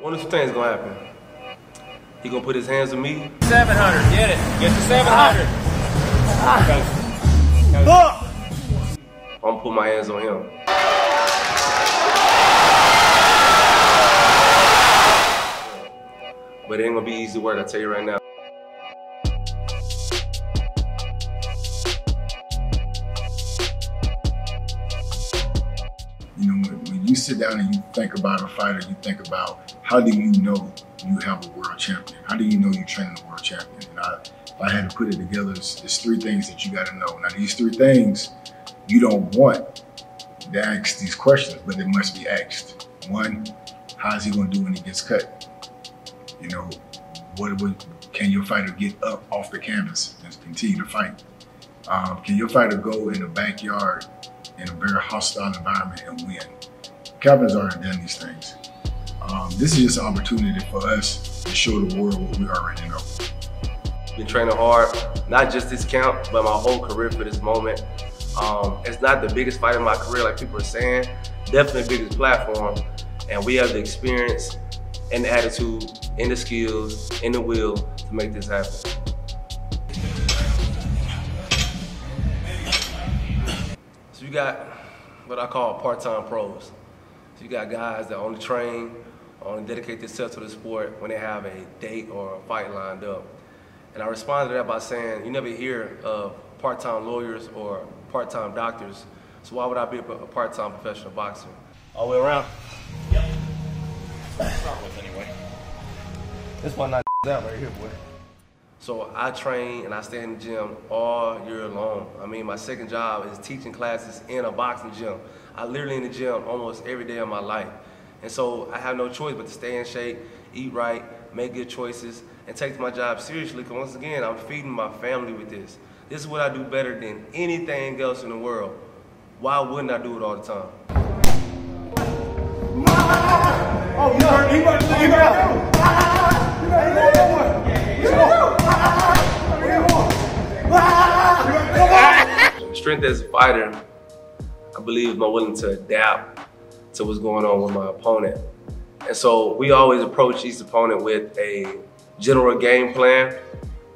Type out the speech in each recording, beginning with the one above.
One of two things gonna happen. He gonna put his hands on me. 700, get it. Get the 700. I'm gonna put my hands on him. But it ain't gonna be easy work, I tell you right now. You know, when, when you sit down and you think about a fighter, you think about how do you know you have a world champion? How do you know you're training a world champion? And I, I had to put it together, it's, it's three things that you got to know. Now, these three things you don't want to ask these questions, but they must be asked. One, how is he going to do when he gets cut? You know, what can your fighter get up off the canvas and continue to fight? Um, can your fighter go in the backyard in a very hostile environment and win? Has already done these things. Um, this is just an opportunity for us to show the world what we already know. Been training hard, not just this camp, but my whole career for this moment. Um, it's not the biggest fight in my career, like people are saying. Definitely the biggest platform, and we have the experience and the attitude, and the skills, and the will to make this happen. So you got what I call part-time pros. So you got guys that only train, only dedicate themselves to the sport when they have a date or a fight lined up. And I responded to that by saying, you never hear of part-time lawyers or part-time doctors, so why would I be a part-time professional boxer? All the way around. Start with anyway. This one not out right here, boy. So I train and I stay in the gym all year long. I mean, my second job is teaching classes in a boxing gym. I literally in the gym almost every day of my life. And so I have no choice but to stay in shape, eat right, make good choices, and take my job seriously. Because once again, I'm feeding my family with this. This is what I do better than anything else in the world. Why wouldn't I do it all the time? Oh, you heard, he heard, he heard. Strength as a fighter, I believe I'm willing to adapt to what's going on with my opponent. And so we always approach each opponent with a general game plan,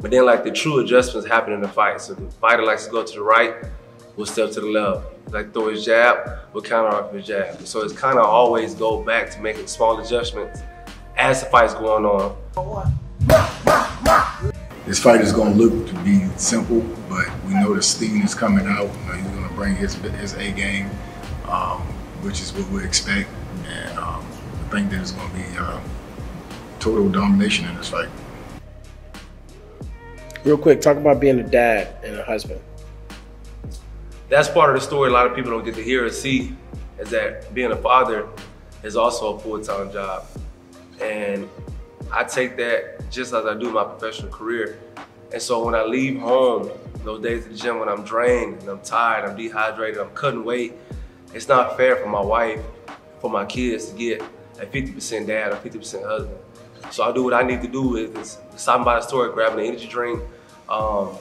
but then like the true adjustments happen in the fight. So the fighter likes to go to the right, we'll step to the left. Like throw his jab, we'll counter off his jab. So it's kind of always go back to making small adjustments as the fight's going on. This fight is going to look to be simple, but we know the steam is coming out. You know, he's going to bring his his A game, um, which is what we expect, and um, I think there's going to be uh, total domination in this fight. Real quick, talk about being a dad and a husband. That's part of the story a lot of people don't get to hear or see, is that being a father is also a full-time job. And I take that just as I do my professional career. And so when I leave home, those days at the gym when I'm drained and I'm tired, I'm dehydrated, I'm cutting weight, it's not fair for my wife, for my kids to get a 50% dad or 50% husband. So I do what I need to do is stopping by the store, grabbing an energy drink, um,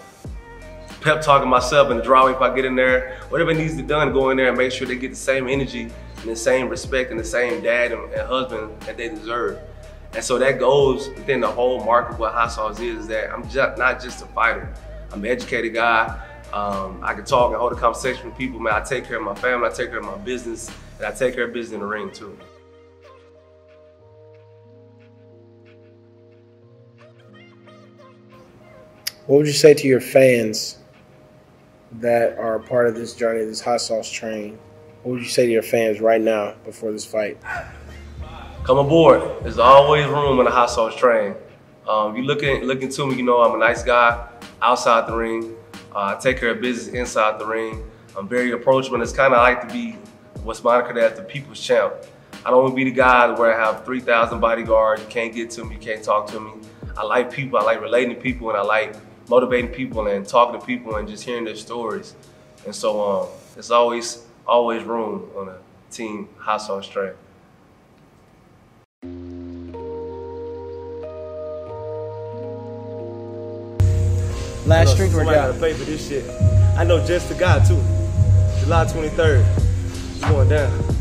pep talking myself in the driveway if I get in there, whatever needs to be done, go in there and make sure they get the same energy and the same respect and the same dad and, and husband that they deserve. And so that goes within the whole mark of what Hot Sauce is, is that I'm just not just a fighter. I'm an educated guy. Um, I can talk and hold a conversation with people, man. I take care of my family, I take care of my business, and I take care of business in the ring too. What would you say to your fans that are part of this journey, this hot sauce train? What would you say to your fans right now before this fight? Come aboard. There's always room on a hot sauce train. Um, you looking looking to me, you know I'm a nice guy outside the ring. Uh, I take care of business inside the ring. I'm very approachable. and It's kind of like to be what's monikered as the people's champ. I don't want to be the guy where I have 3,000 bodyguards. You can't get to me. You can't talk to me. I like people. I like relating to people, and I like motivating people and talking to people and just hearing their stories. And so um, there's always always room on a team hot sauce train. Last street Somebody workout. gotta pay for this shit. I know just the guy too. July 23rd. It's going down.